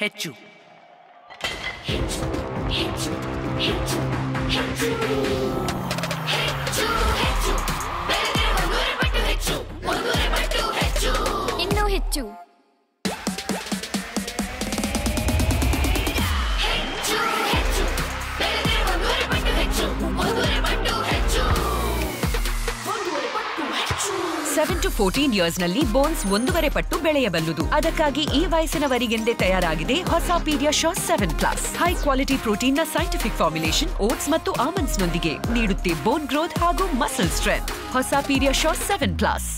ಹೆಚ್ಚು ಇನ್ನೂ ಹೆಚ್ಚು ಸೆವೆನ್ ಟು ಫೋರ್ಟೀನ್ ಇಯರ್ಸ್ನಲ್ಲಿ ಬೋನ್ಸ್ ಒಂದೂವರೆ ಪಟ್ಟು ಬೆಳೆಯಬಲ್ಲುದು. ಅದಕ್ಕಾಗಿ ಈ ವಯಸ್ಸಿನವರಿಗೆಂದೇ ತಯಾರಾಗಿದೆ ಹೊಸ PediaSure seven plus high quality ಪ್ರೋಟೀನ್ನ ಸೈಂಟಿಫಿಕ್ ಫಾರ್ಮುಲೇಷನ್ ಓಟ್ಸ್ ಮತ್ತು ಆಮಂಡ್ಸ್ ನೊಂದಿಗೆ ನೀಡುತ್ತೆ ಬೋನ್ ಗ್ರೋತ್ ಹಾಗೂ ಮಸಲ್ ಸ್ಟ್ರೆಂತ್ ಹೊಸ ಪೀಡಿಯಾಶೋ ಸೆವೆನ್ ಪ್ಲಸ್